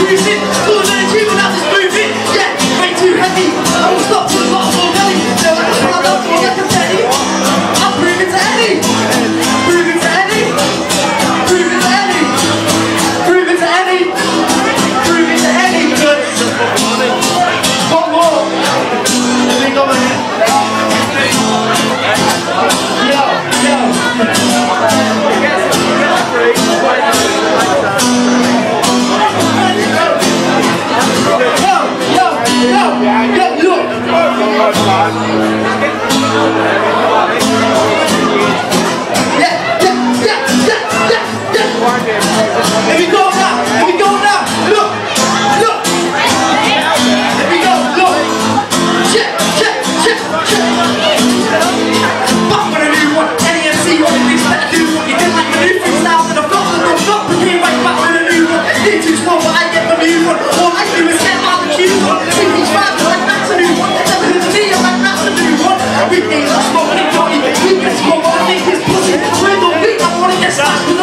女心不能欺 Lord God. Yes,